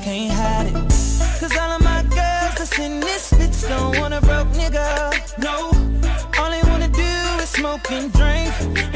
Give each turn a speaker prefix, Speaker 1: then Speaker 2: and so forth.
Speaker 1: just can't hide it. Cause all of my girls that's in this bitch don't want a broke nigga. No, all they wanna do is smoke and drink